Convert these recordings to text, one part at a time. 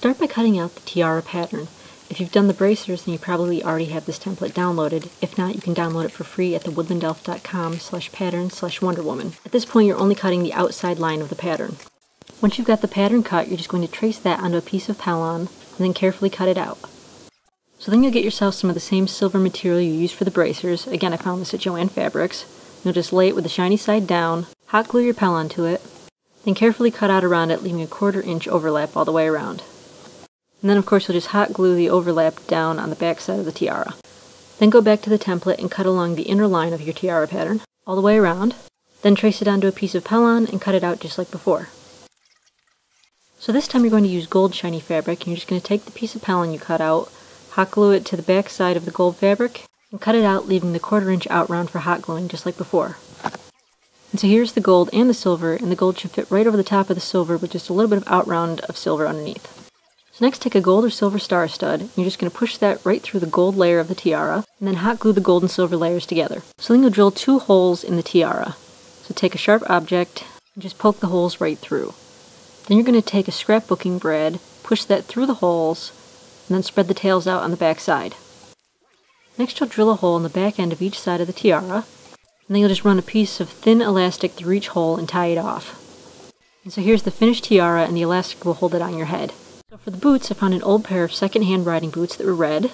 Start by cutting out the tiara pattern. If you've done the bracers, then you probably already have this template downloaded. If not, you can download it for free at thewoodlandelf.com slash pattern slash wonderwoman. At this point, you're only cutting the outside line of the pattern. Once you've got the pattern cut, you're just going to trace that onto a piece of Pellon and then carefully cut it out. So then you'll get yourself some of the same silver material you used for the bracers. Again, I found this at Joann Fabrics. You'll just lay it with the shiny side down, hot glue your Pellon to it, then carefully cut out around it, leaving a quarter inch overlap all the way around. And then of course you'll just hot glue the overlap down on the back side of the tiara. Then go back to the template and cut along the inner line of your tiara pattern, all the way around. Then trace it onto a piece of Pellon and cut it out just like before. So this time you're going to use gold shiny fabric and you're just going to take the piece of Pellon you cut out, hot glue it to the back side of the gold fabric, and cut it out leaving the quarter inch out round for hot gluing just like before. And so here's the gold and the silver, and the gold should fit right over the top of the silver with just a little bit of out round of silver underneath. Next take a gold or silver star stud, and you're just going to push that right through the gold layer of the tiara, and then hot glue the gold and silver layers together. So then you'll drill two holes in the tiara. So take a sharp object, and just poke the holes right through. Then you're going to take a scrapbooking brad, push that through the holes, and then spread the tails out on the back side. Next you'll drill a hole in the back end of each side of the tiara, and then you'll just run a piece of thin elastic through each hole and tie it off. And so here's the finished tiara and the elastic will hold it on your head. So for the boots, I found an old pair of second-hand riding boots that were red.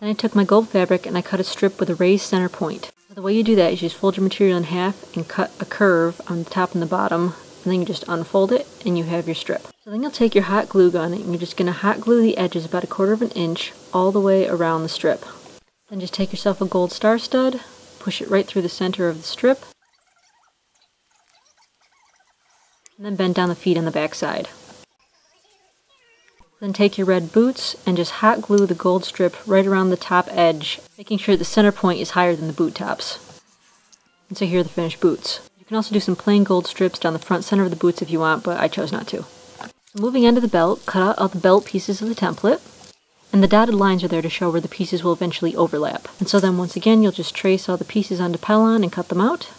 Then I took my gold fabric and I cut a strip with a raised center point. So the way you do that is you just fold your material in half and cut a curve on the top and the bottom, and then you just unfold it and you have your strip. So then you'll take your hot glue gun and you're just going to hot glue the edges about a quarter of an inch all the way around the strip. Then just take yourself a gold star stud, push it right through the center of the strip, and then bend down the feet on the back side. Then take your red boots and just hot glue the gold strip right around the top edge, making sure the center point is higher than the boot tops. And so here are the finished boots. You can also do some plain gold strips down the front center of the boots if you want, but I chose not to. So moving on to the belt, cut out all the belt pieces of the template, and the dotted lines are there to show where the pieces will eventually overlap. And so then once again, you'll just trace all the pieces onto Pellon and cut them out,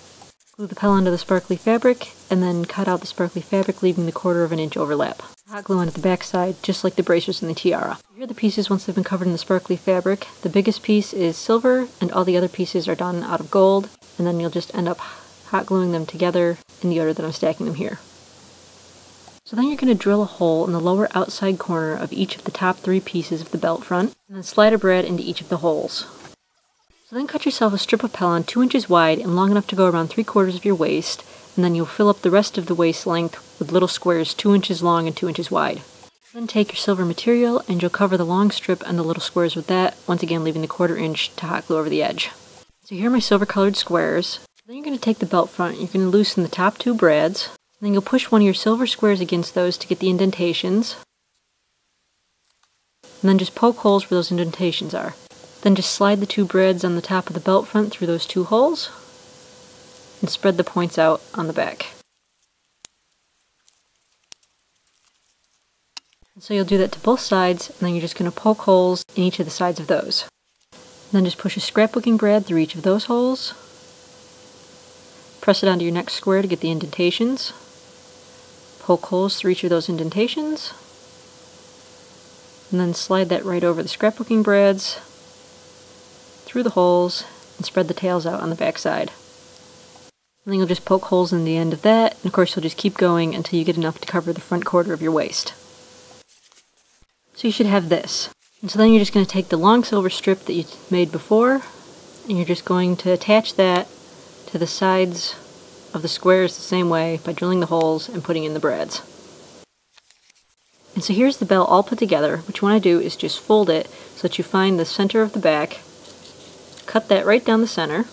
glue the Pellon to the sparkly fabric, and then cut out the sparkly fabric, leaving the quarter of an inch overlap. Hot glue on onto the back side, just like the bracers and the tiara. Here are the pieces once they've been covered in the sparkly fabric. The biggest piece is silver, and all the other pieces are done out of gold, and then you'll just end up hot gluing them together in the order that I'm stacking them here. So then you're going to drill a hole in the lower outside corner of each of the top three pieces of the belt front, and then slide a brad into each of the holes. So then cut yourself a strip of Pellon 2 inches wide and long enough to go around 3 quarters of your waist, and then you'll fill up the rest of the waist length with little squares 2 inches long and 2 inches wide. Then take your silver material and you'll cover the long strip and the little squares with that, once again leaving the quarter inch to hot glue over the edge. So here are my silver colored squares. Then you're going to take the belt front, you're going to loosen the top two brads, then you'll push one of your silver squares against those to get the indentations, and then just poke holes where those indentations are. Then just slide the two brads on the top of the belt front through those two holes, and spread the points out on the back. So you'll do that to both sides, and then you're just going to poke holes in each of the sides of those. And then just push a scrapbooking brad through each of those holes. Press it onto your next square to get the indentations. Poke holes through each of those indentations. And then slide that right over the scrapbooking brads, through the holes, and spread the tails out on the back side. And then you'll just poke holes in the end of that, and of course you'll just keep going until you get enough to cover the front quarter of your waist. So you should have this. And so then you're just going to take the long silver strip that you made before, and you're just going to attach that to the sides of the squares the same way by drilling the holes and putting in the brads. And so here's the bell all put together. What you want to do is just fold it so that you find the center of the back, cut that right down the center,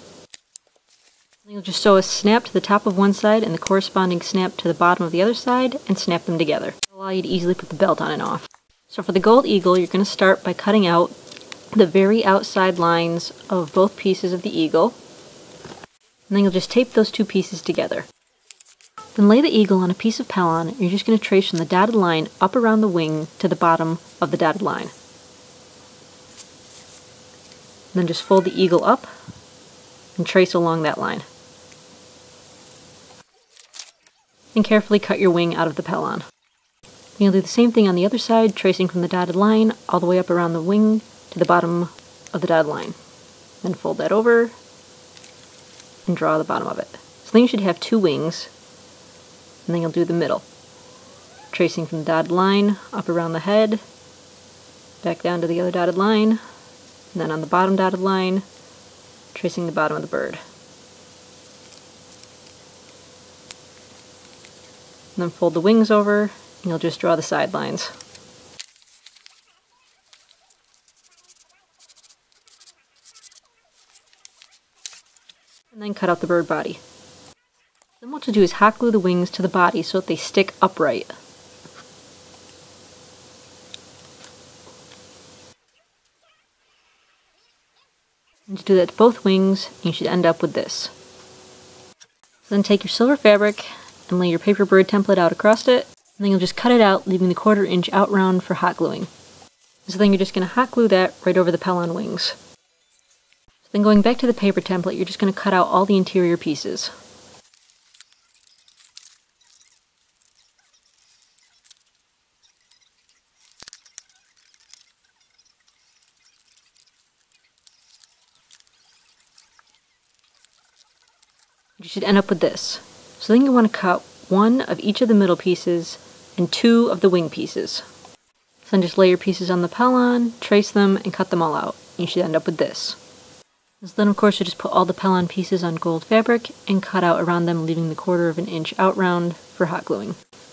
You'll just sew a snap to the top of one side and the corresponding snap to the bottom of the other side and snap them together. It'll allow you to easily put the belt on and off. So for the gold eagle, you're going to start by cutting out the very outside lines of both pieces of the eagle. And then you'll just tape those two pieces together. Then lay the eagle on a piece of Pellon and you're just going to trace from the dotted line up around the wing to the bottom of the dotted line. And then just fold the eagle up and trace along that line. And carefully cut your wing out of the Pellon. You'll do the same thing on the other side, tracing from the dotted line all the way up around the wing to the bottom of the dotted line. Then fold that over and draw the bottom of it. So then you should have two wings, and then you'll do the middle. Tracing from the dotted line up around the head, back down to the other dotted line, and then on the bottom dotted line, tracing the bottom of the bird. And then fold the wings over, and you'll just draw the sidelines. And then cut out the bird body. Then what you'll do is hot glue the wings to the body so that they stick upright. And to do that to both wings, you should end up with this. Then take your silver fabric and lay your paper bird template out across it, and then you'll just cut it out, leaving the quarter inch out round for hot gluing. So then you're just going to hot glue that right over the Pellon wings. So then going back to the paper template, you're just going to cut out all the interior pieces. You should end up with this. So then you want to cut one of each of the middle pieces and two of the wing pieces. So then just lay your pieces on the Pellon, trace them, and cut them all out. You should end up with this. So then of course you just put all the Pellon pieces on gold fabric and cut out around them leaving the quarter of an inch out round for hot gluing.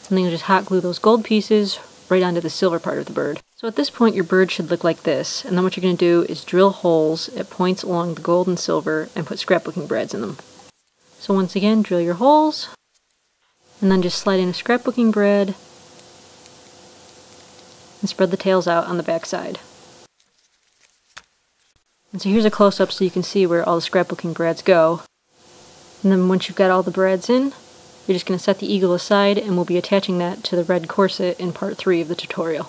And then you just hot glue those gold pieces right onto the silver part of the bird. So at this point your bird should look like this, and then what you're going to do is drill holes at points along the gold and silver and put scrapbooking brads in them. So once again, drill your holes, and then just slide in a scrapbooking brad and spread the tails out on the back side. And so here's a close-up so you can see where all the scrapbooking brads go. And then once you've got all the brads in, you're just going to set the eagle aside and we'll be attaching that to the red corset in part 3 of the tutorial.